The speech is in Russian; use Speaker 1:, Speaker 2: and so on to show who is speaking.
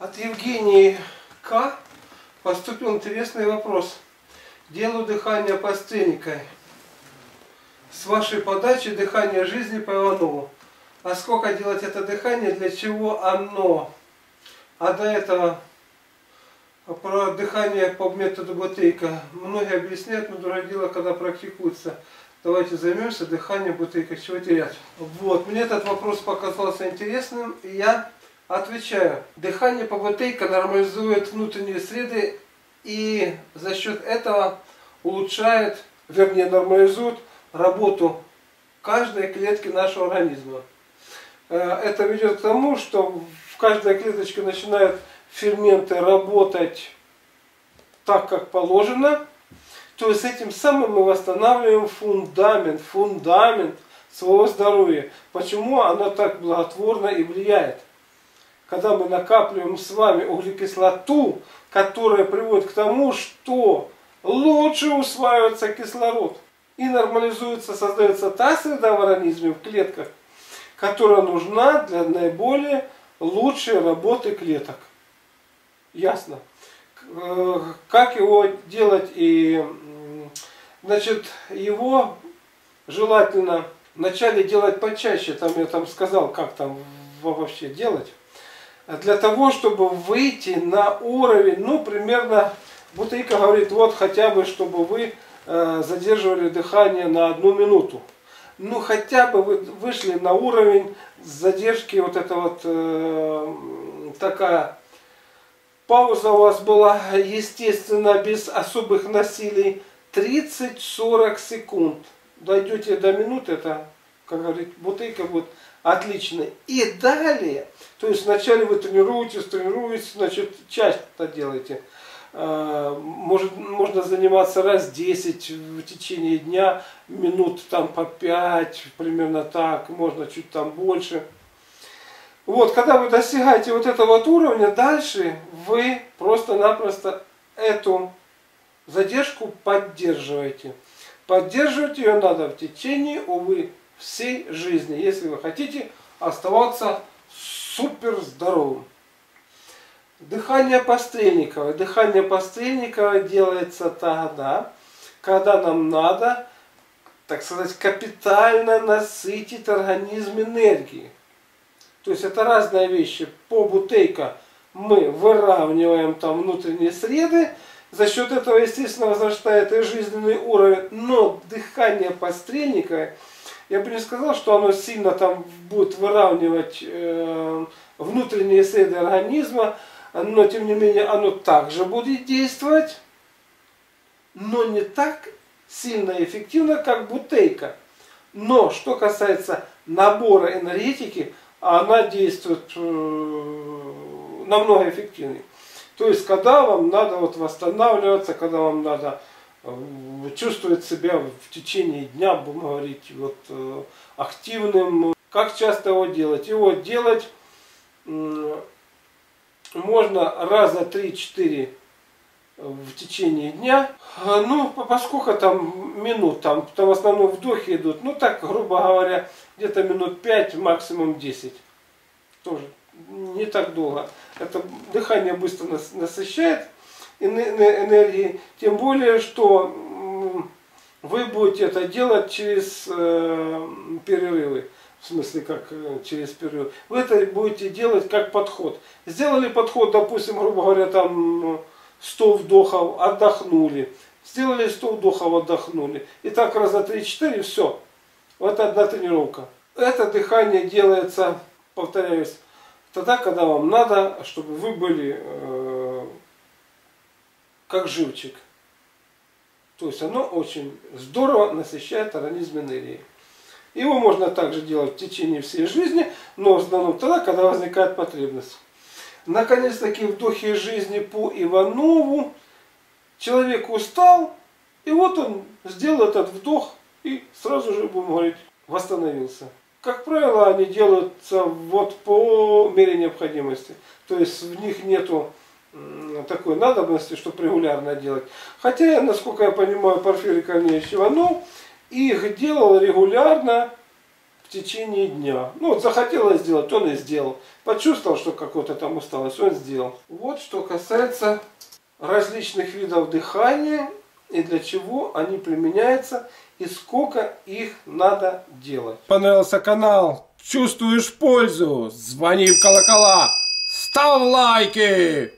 Speaker 1: От Евгении К. поступил интересный вопрос. Делаю дыхание постельникой. С вашей подачи дыхание жизни по Иванову. А сколько делать это дыхание, для чего оно? А до этого про дыхание по методу Бутейка. Многие объясняют, но другое дело, когда практикуется. Давайте займемся дыханием Бутейка. Чего терять? Вот, мне этот вопрос показался интересным, и я Отвечаю. Дыхание БТИКа нормализует внутренние среды и за счет этого улучшает, вернее нормализует работу каждой клетки нашего организма. Э, это ведет к тому, что в каждой клеточке начинают ферменты работать так, как положено. То есть этим самым мы восстанавливаем фундамент, фундамент своего здоровья. Почему оно так благотворно и влияет? Когда мы накапливаем с вами углекислоту, которая приводит к тому, что лучше усваивается кислород и нормализуется, создается та среда в организме, в клетках, которая нужна для наиболее лучшей работы клеток. Ясно. Э, как его делать и значит его желательно вначале делать почаще, там я там сказал, как там вообще делать для того, чтобы выйти на уровень, ну, примерно, Бутейка говорит, вот хотя бы, чтобы вы э, задерживали дыхание на одну минуту. Ну, хотя бы вы вышли на уровень задержки, вот это вот э, такая пауза у вас была, естественно, без особых насилий, 30-40 секунд. Дойдете до минуты, это, как говорит Бутейка, будет отлично. И далее, то есть вначале вы тренируетесь, тренируетесь, значит, часто делаете. А, может, можно заниматься раз 10 в течение дня, минут там по 5, примерно так, можно чуть там больше. Вот, когда вы достигаете вот этого вот уровня, дальше вы просто-напросто эту задержку поддерживаете. Поддерживать ее надо в течение, увы, всей жизни, если вы хотите оставаться супер здоровым. Дыхание Пострельникова. Дыхание Пострельникова делается тогда, когда нам надо, так сказать, капитально насытить организм энергией. То есть это разные вещи. По бутейка мы выравниваем там внутренние среды, за счет этого, естественно, возрастает и жизненный уровень. Но дыхание Пострельникова я бы не сказал, что оно сильно там будет выравнивать э, внутренние среды организма, но тем не менее оно также будет действовать, но не так сильно и эффективно, как бутейка. Но что касается набора энергетики, она действует намного эффективнее. То есть, когда вам надо вот восстанавливаться, когда вам надо чувствует себя в течение дня, будем говорить, вот, э, активным. Как часто его делать? Его делать можно раза 3-4 в течение дня. А, ну, поскольку там минут, там, там в основном вдохи идут, ну так, грубо говоря, где-то минут 5, максимум 10. Тоже не так долго. Это дыхание быстро насыщает энергии, тем более, что вы будете это делать через э, перерывы. В смысле, как э, через перерыв. Вы это будете делать как подход. Сделали подход, допустим, грубо говоря, там 100 вдохов, отдохнули. Сделали 100 вдохов, отдохнули. И так раза 3-4, все. Вот одна тренировка. Это дыхание делается, повторяюсь, тогда, когда вам надо, чтобы вы были э, как живчик. То есть оно очень здорово насыщает организм энергией. Его можно также делать в течение всей жизни, но в основном тогда, когда возникает потребность. Наконец-таки вдохи жизни по Иванову. Человек устал, и вот он сделал этот вдох и сразу же, будем говорить, восстановился. Как правило, они делаются вот по мере необходимости. То есть в них нету такой надобности, чтобы регулярно делать. Хотя, насколько я понимаю, Порфирий Корнеевич Иванов их делал регулярно течение дня. Ну вот захотелось сделать, он и сделал. Почувствовал, что какой-то там усталость, он сделал. Вот что касается различных видов дыхания и для чего они применяются и сколько их надо делать. Понравился канал? Чувствуешь пользу? Звони в колокола, ставь лайки!